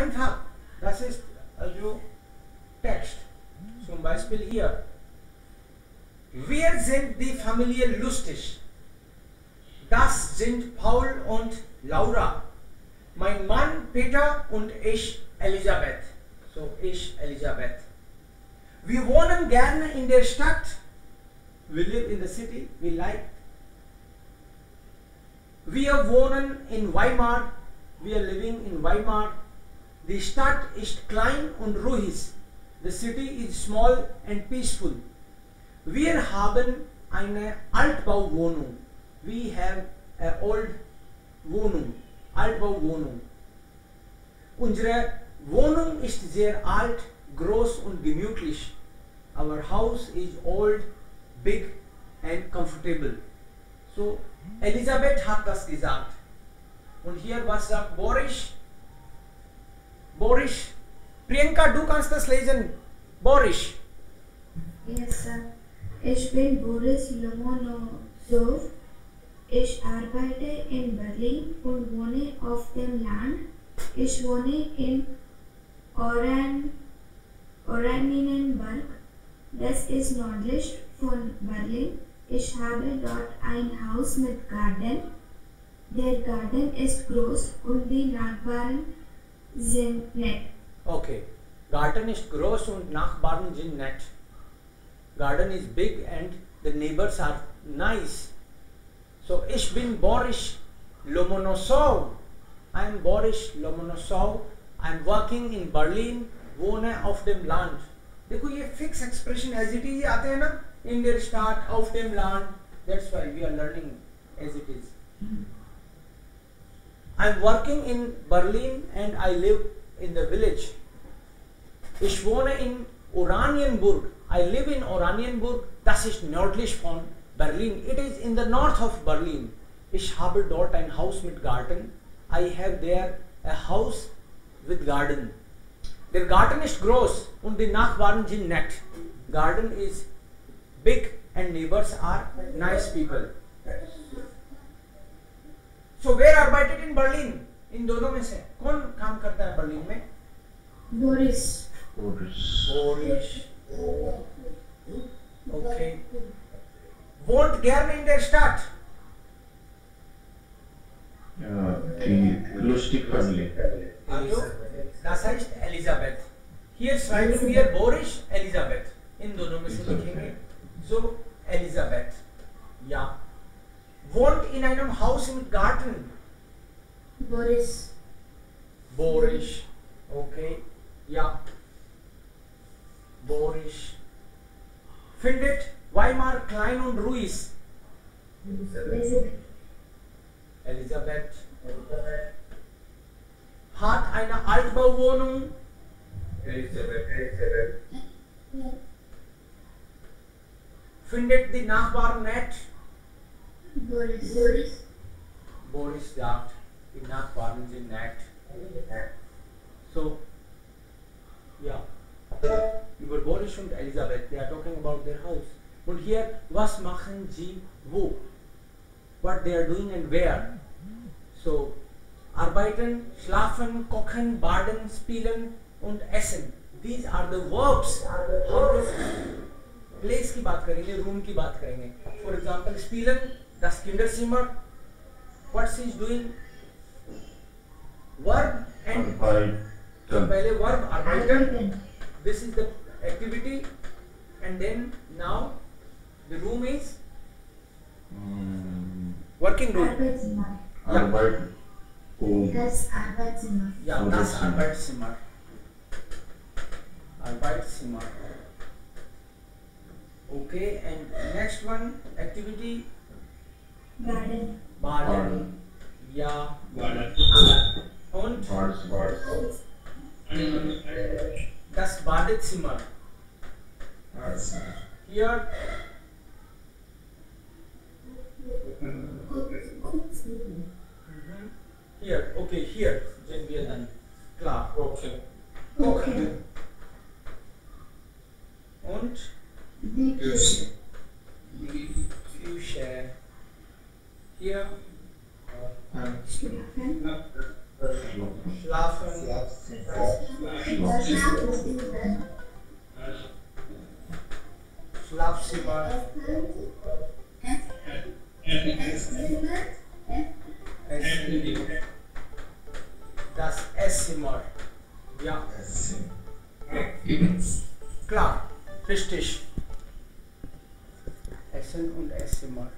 einfach. Das ist also Text. Zum Beispiel hier. Wir sind die Familie lustig. Das sind Paul und Laura. Mein Mann Peter und ich Elisabeth. So ich Elisabeth. Wir wohnen gerne in der Stadt. We live in the city. We like. Wir wohnen in Weimar. We are living in Weimar. Die Stadt ist klein und ruhig. The city is small and peaceful. Wir haben eine Altbauwohnung. We have a old Wohnung. Altbauwohnung. Unsere Wohnung ist sehr alt, groß und gemütlich. Our house is old, big and comfortable. So, Elisabeth hat das gesagt. Und hier, was sagt Boris? Boris, Priyanka, du kannst das lesen. Boris. Yes, sir. Ich bin Boris Lomonosov. Ich arbeite in Berlin und wohne auf dem Land. Ich wohne in Oran Oranienburg. Das ist nördlich von Berlin. Ich habe dort ein Haus mit Garten. Der Garten ist groß und die Nachbarn Okay. Garden ist groß und Nachbarn sind nett. Garden is big and the neighbors are nice. So, ich bin Boris Lomonosov. I am Boris Lomonosov. I am working in Berlin. wohne auf dem Land. देखो ये fix expression as it is आते हैं ना in their स्टार्ट ऑफ़ देम land that's why we are learning as it is I'm working in Berlin and I live in the village. Ich wohne in Oranienburg. I live in Oranienburg. Das ist nördlich von Berlin. It is in the north of Berlin. Ich habe dort ein Haus mit Garten. I have there a house with garden. Der Garten ist groß und die Nachbarn sind nett. Garden is big and neighbors are nice people. So are बाइटेड इन Berlin इन दोनों में से। कौन काम करता है बर्लिन में? बोरिस बोरिस ओके वोंट गेयर इन देयर स्टार्ट एलिजाबेथ बोरिश एलिजाबेथ इन दोनों में से लिखेंगे। सो एलिजाबेथ या Wohnt in einem Haus mit Garten. Boris. Boris. Okay. Ja. Boris. Findet Weimar klein und ruhig. Elizabeth. Elisabeth. Hat eine Altbauwohnung. Findet die Nachbarn nett. Boris. Boris. Boris die Nachbarn sind nett. So, ja. Über Boris und Elisabeth, they are talking about their house. Und hier, was machen sie wo? What they are doing and where? So, arbeiten, schlafen, kochen, baden, spielen und essen. These are the verbs. हम लोग प्लेस की बात करेंगे रूम की बात करेंगे for example स्पीलन das Kinderzimmer what she is doing verb and so Arbeiten. पहले verb arbeiten Arbeiten. this is the activity and then now the room is Mm, working room Arbeitszimmer. Arbeiten. Um, Das Arbeitszimmer. yeah das Arbeitszimmer. Arbeitszimmer Arbeitszimmer okay and next one activity Garden. Baden ja und Bars, Bars. das Badezimmer hier Mhm. Hier, okay, hier sind wir dann. Klar. Okay. Okay. Und Die Hier Schlafen. Schlafzimmer. Das Esszimmer. Ja, klar, richtig. Essen und Esszimmer.